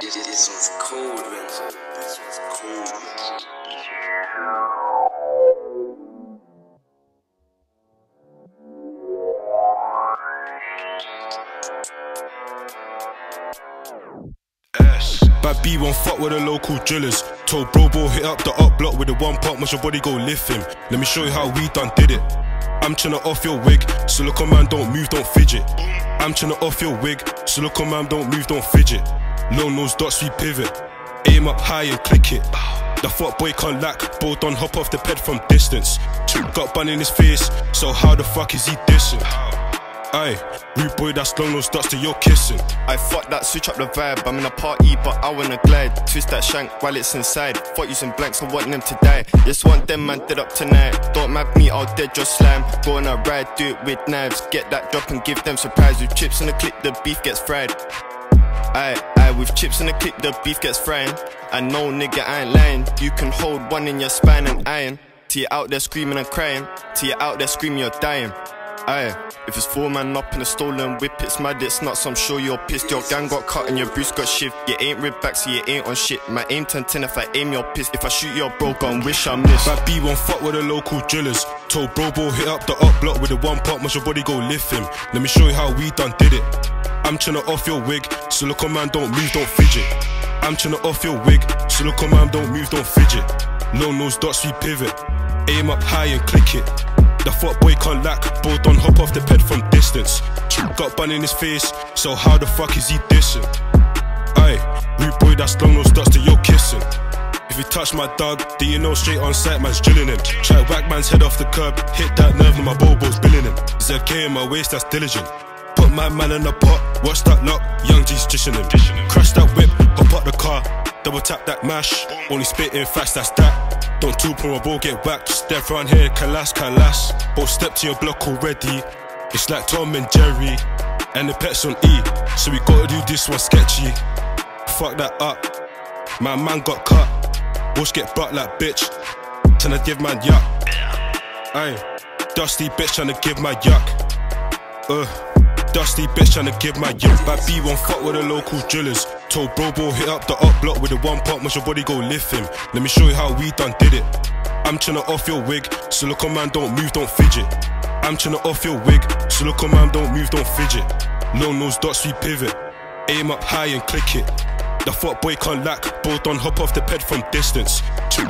This one's cold, Vincent. This one's cold, B won't fuck with the local drillers. Told bro bro hit up the up block with the one pump, make your body go lift him. Let me show you how we done did it. I'm tryna off your wig, so look on man, don't move, don't fidget. I'm tryna off your wig, so look on man, don't move, don't fidget. Low nose dots, we pivot. Aim up high and click it. The fuck boy can't lack, both on hop off the ped from distance. Got bun in his face, so how the fuck is he dissing? Aye, rude boy, that's long nose dots to your kissing. I fuck that, switch up the vibe. I'm in a party, but I wanna glide. Twist that shank while it's inside. Fuck using blanks, I want them to die. This one, them man dead up tonight. Don't map me, I'll dead your slam. Go on a ride, do it with knives. Get that drop and give them surprise. With chips in the clip, the beef gets fried. Aye, with chips in the clip, the beef gets fried. And no nigga, I ain't lying. You can hold one in your spine and iron. Till you're out there screaming and crying. Till you're out there screaming, you're dying. Aye, if it's four man up in a stolen whip, it's mad, it's nuts, I'm sure you're pissed. Your gang got cut and your Bruce got shift. You ain't ripped back, so you ain't on shit. My aim 10 10 if I aim, you're pissed. If I shoot your bro, gon' wish I missed. Bad B won't fuck with the local drillers. Told bro bro hit up the up block with the one pump, make your body go lift him. Let me show you how we done did it. I'm tryna off your wig, so look on man, don't move, don't fidget. I'm tryna off your wig, so look on man, don't move, don't fidget. Low nose dots, we pivot. Aim up high and click it. The fuck boy can't lack, both on hop off the ped from distance. Got bun in his face, so how the fuck is he dissing? Aye, rude boy, that's long nose dots to your kissing. If you touch my dog, then you know straight on sight man's drilling him. Try whack man's head off the curb, hit that nerve and my bobo's billing him. There's a K in my waist that's diligent. Put my man in the pot, watch that lock, young G's dishing him. Crash that whip, hop out the car, double tap that mash. Only spitting fast, that's that. Don't talk on my ball, get whacked. Step round here, calas, calas. Both step to your block already. It's like Tom and Jerry, and the pets on E. So we gotta do this one sketchy. Fuck that up. My man got cut. Bush get butt like bitch. Tryna give man yuck. Aye. Dusty bitch tryna give my yuck. Uh. Dusty bitch tryna give my yuck. Bad B won't fuck with the local drillers. Told bro hit up the up block with the one pump, make your body go lift him. Let me show you how we done did it. I'm tryna off your wig, so look on man, don't move, don't fidget. I'm tryna off your wig, so look on man, don't move, don't fidget. Low nose dots, we pivot. Aim up high and click it. The fuck boy can't lack, both on hop off the ped from distance.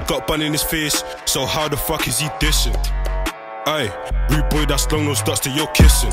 Got bun in his face, so how the fuck is he dissing? Aye, rude boy, that's long nose dots to your kissing.